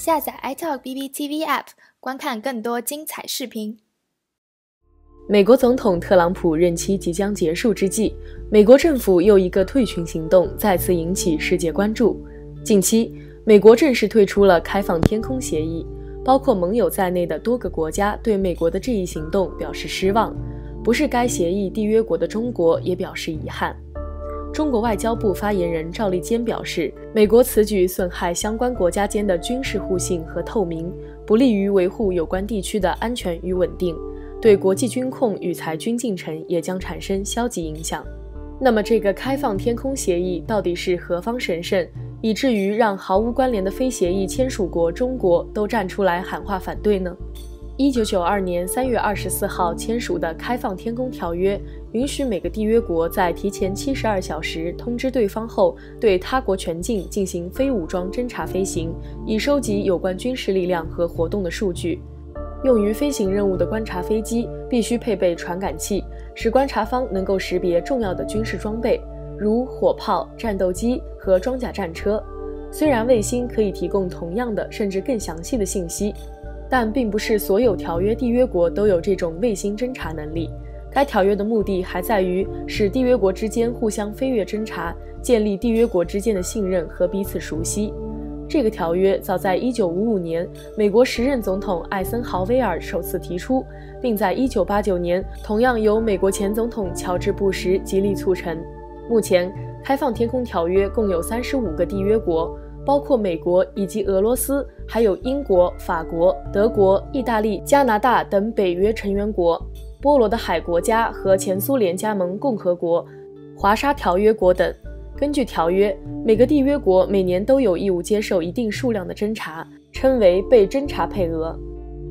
下载 iTalk BBTV App，观看更多精彩视频。美国总统特朗普任期即将结束之际，美国政府又一个退群行动再次引起世界关注。近期，美国正式退出了开放天空协议，包括盟友在内的多个国家对美国的这一行动表示失望。不是该协议缔约国的中国也表示遗憾。中国外交部发言人赵立坚表示，美国此举损害相关国家间的军事互信和透明，不利于维护有关地区的安全与稳定，对国际军控与裁军进程也将产生消极影响。那么，这个开放天空协议到底是何方神圣，以至于让毫无关联的非协议签署国中国都站出来喊话反对呢？一九九二年三月二十四号签署的《开放天空条约》，允许每个缔约国在提前七十二小时通知对方后，对他国全境进行非武装侦察飞行，以收集有关军事力量和活动的数据。用于飞行任务的观察飞机必须配备传感器，使观察方能够识别重要的军事装备，如火炮、战斗机和装甲战车。虽然卫星可以提供同样的甚至更详细的信息。但并不是所有条约缔约国都有这种卫星侦察能力。该条约的目的还在于使缔约国之间互相飞越侦察，建立缔约国之间的信任和彼此熟悉。这个条约早在1955年，美国时任总统艾森豪威尔首次提出，并在1989年同样由美国前总统乔治·布什极力促成。目前，开放天空条约共有35个缔约国。包括美国以及俄罗斯，还有英国、法国、德国、意大利、加拿大等北约成员国，波罗的海国家和前苏联加盟共和国、华沙条约国等。根据条约，每个缔约国每年都有义务接受一定数量的侦察，称为被侦察配额。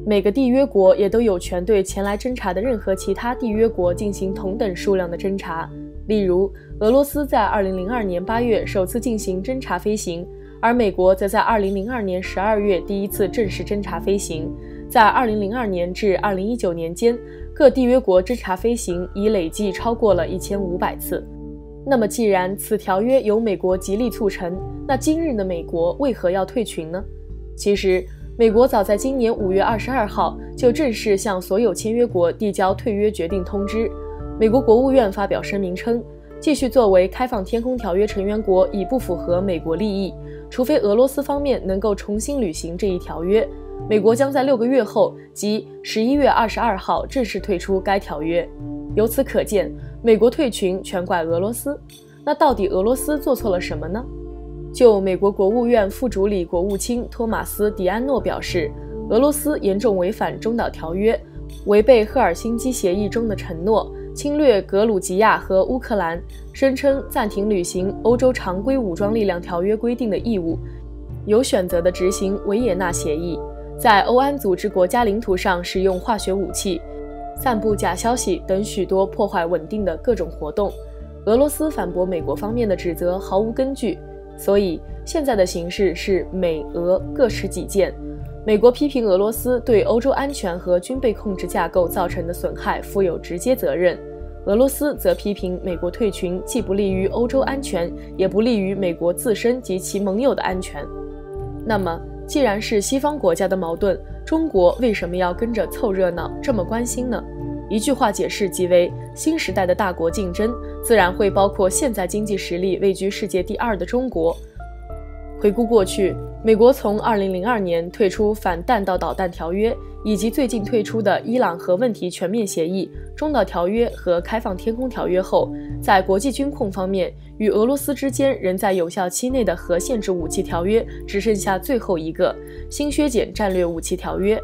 每个缔约国也都有权对前来侦察的任何其他缔约国进行同等数量的侦察。例如，俄罗斯在2002年8月首次进行侦察飞行。而美国则在2002年12月第一次正式侦察飞行，在2002年至2019年间，各缔约国侦察飞行已累计超过了一千五百次。那么，既然此条约由美国极力促成，那今日的美国为何要退群呢？其实，美国早在今年5月22号就正式向所有签约国递交退约决定通知。美国国务院发表声明称，继续作为开放天空条约成员国已不符合美国利益。除非俄罗斯方面能够重新履行这一条约，美国将在六个月后，即十一月二十二号正式退出该条约。由此可见，美国退群全怪俄罗斯。那到底俄罗斯做错了什么呢？就美国国务院副主理国务卿托马斯·迪安诺表示，俄罗斯严重违反中导条约，违背赫尔辛基协议中的承诺。侵略格鲁吉亚和乌克兰，声称暂停履行欧洲常规武装力量条约规定的义务，有选择地执行维也纳协议，在欧安组织国家领土上使用化学武器，散布假消息等许多破坏稳定的各种活动。俄罗斯反驳美国方面的指责毫无根据，所以现在的形势是美俄各持己见。美国批评俄罗斯对欧洲安全和军备控制架构造成的损害负有直接责任。俄罗斯则批评美国退群既不利于欧洲安全，也不利于美国自身及其盟友的安全。那么，既然是西方国家的矛盾，中国为什么要跟着凑热闹，这么关心呢？一句话解释即为：新时代的大国竞争，自然会包括现在经济实力位居世界第二的中国。回顾过去，美国从2002年退出反弹道导弹条约，以及最近退出的伊朗核问题全面协议、中导条约和开放天空条约后，在国际军控方面，与俄罗斯之间仍在有效期内的核限制武器条约只剩下最后一个新削减战略武器条约，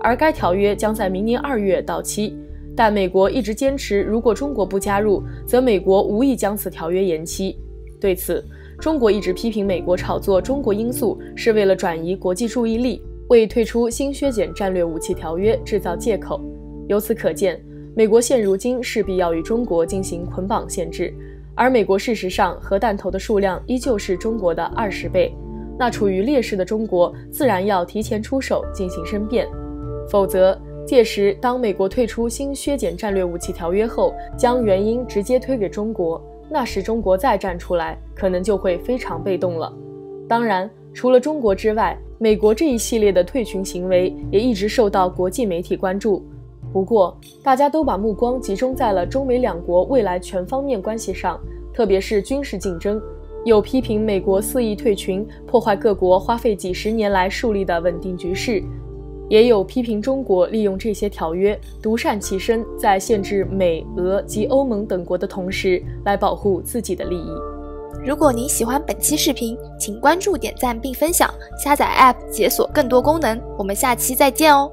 而该条约将在明年二月到期。但美国一直坚持，如果中国不加入，则美国无意将此条约延期。对此，中国一直批评美国炒作中国因素是为了转移国际注意力，为退出新削减战略武器条约制造借口。由此可见，美国现如今势必要与中国进行捆绑限制，而美国事实上核弹头的数量依旧是中国的二十倍。那处于劣势的中国自然要提前出手进行申辩，否则届时当美国退出新削减战略武器条约后，将原因直接推给中国。那时中国再站出来，可能就会非常被动了。当然，除了中国之外，美国这一系列的退群行为也一直受到国际媒体关注。不过，大家都把目光集中在了中美两国未来全方面关系上，特别是军事竞争。有批评美国肆意退群，破坏各国花费几十年来树立的稳定局势；也有批评中国利用这些条约独善其身，在限制美、俄及欧盟等国的同时，来保护自己的利益。如果您喜欢本期视频，请关注、点赞并分享，下载 App 解锁更多功能。我们下期再见哦！